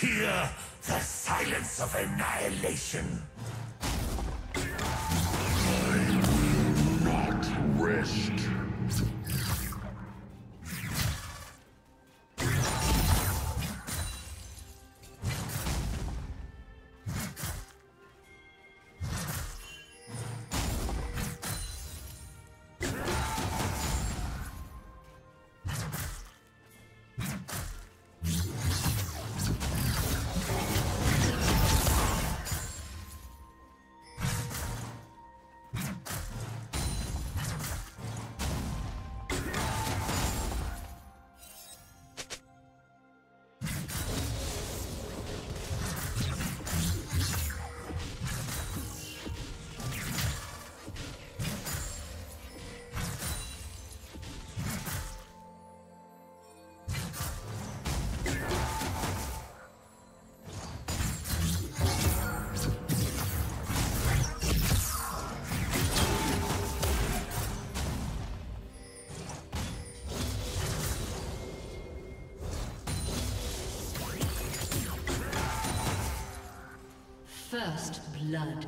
Hear the silence of annihilation. I will not rest. Blood.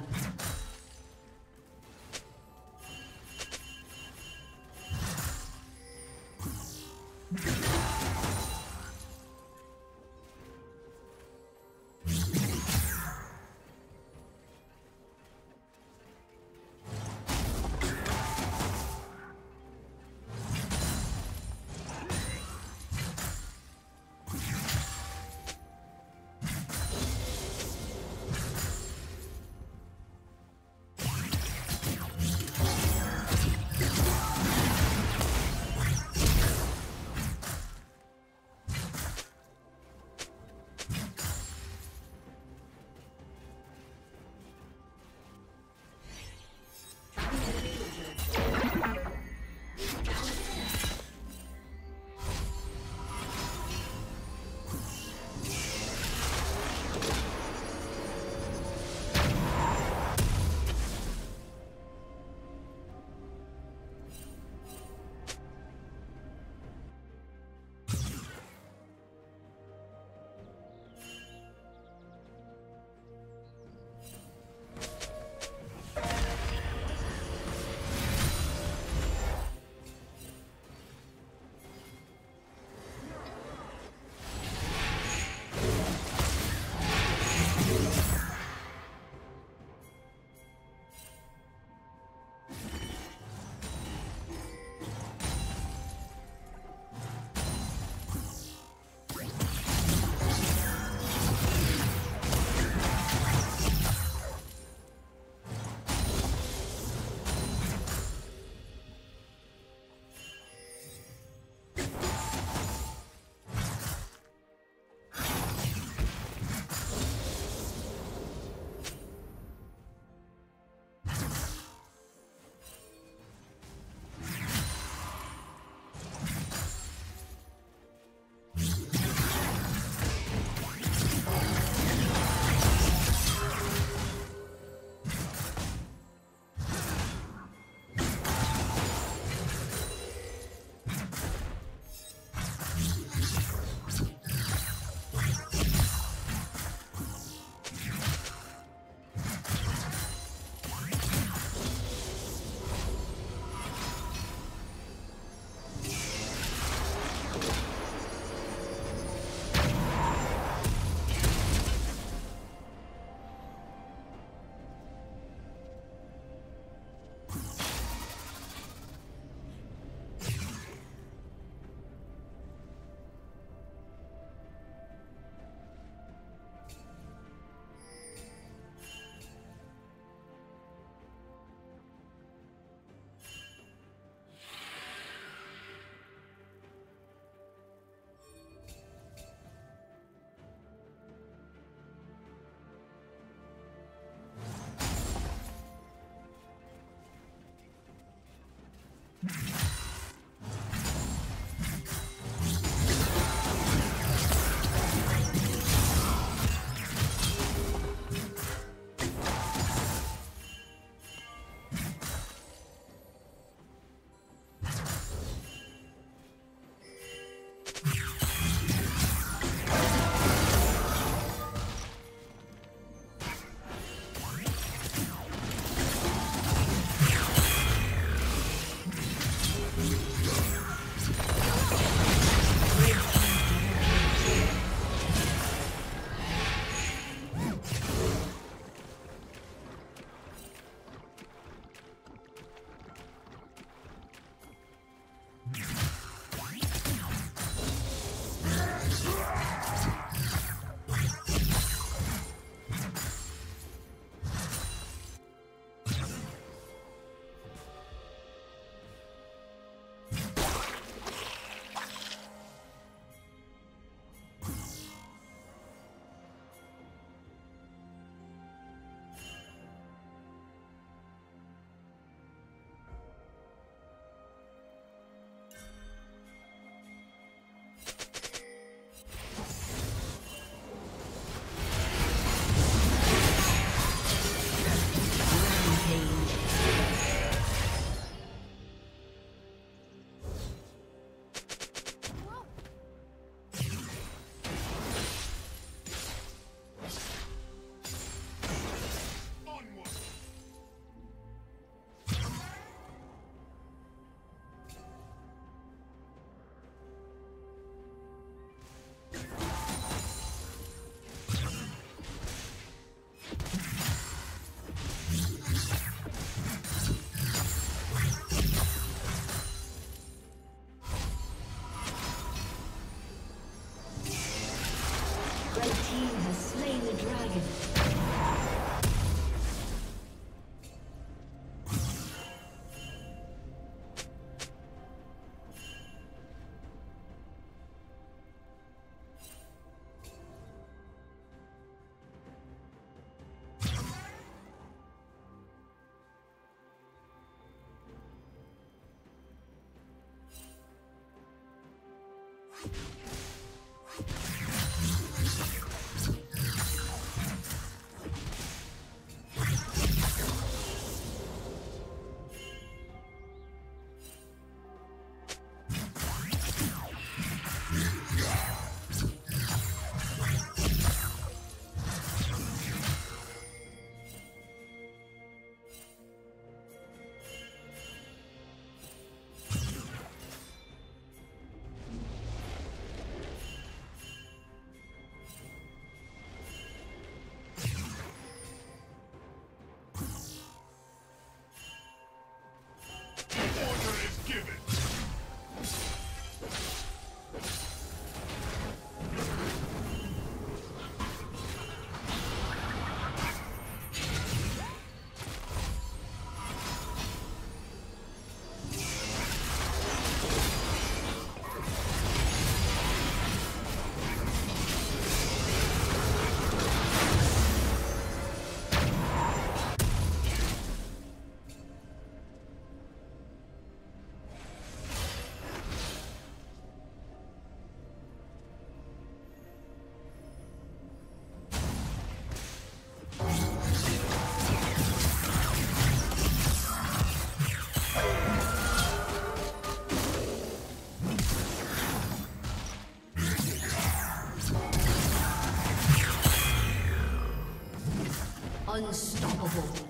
Unstoppable.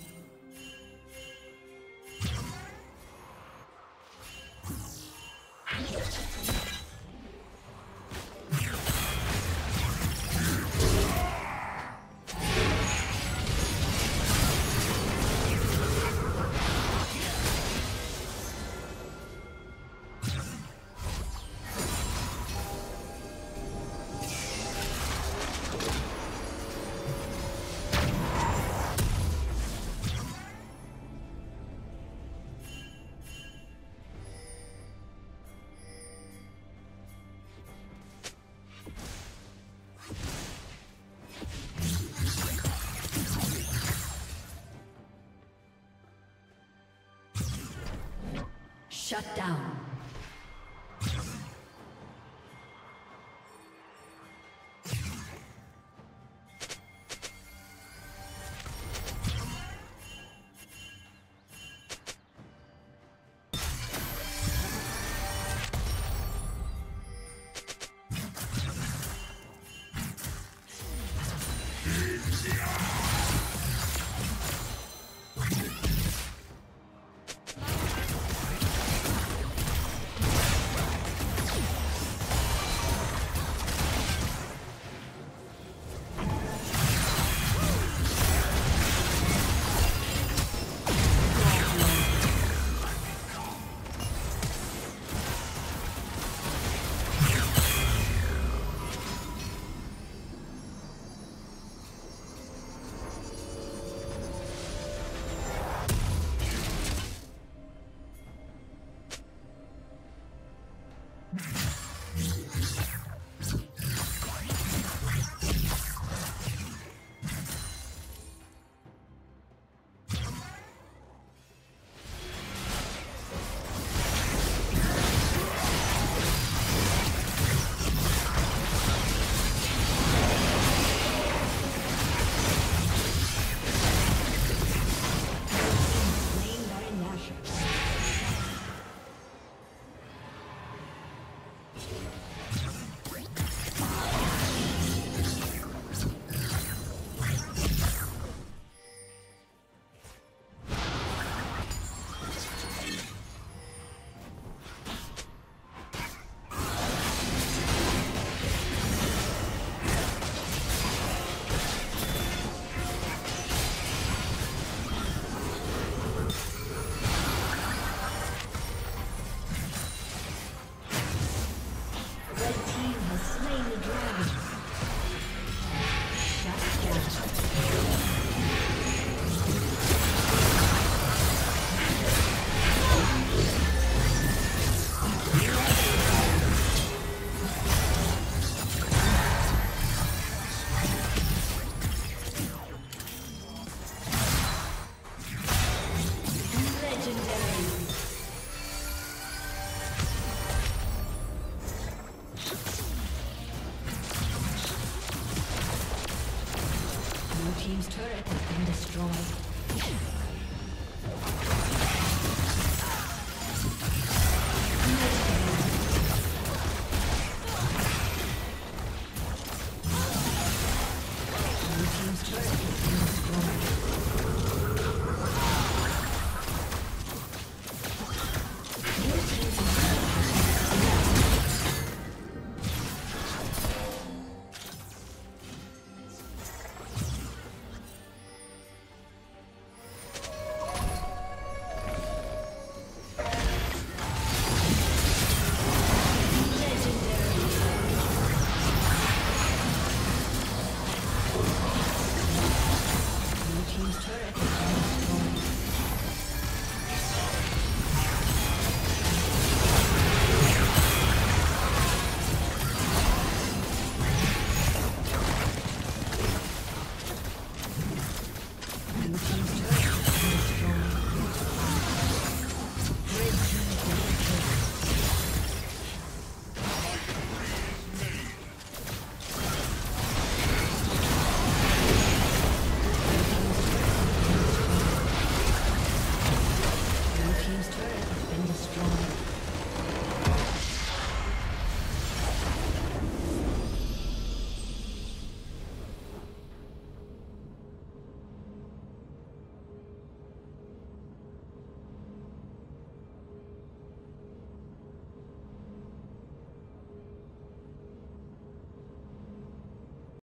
Shut down.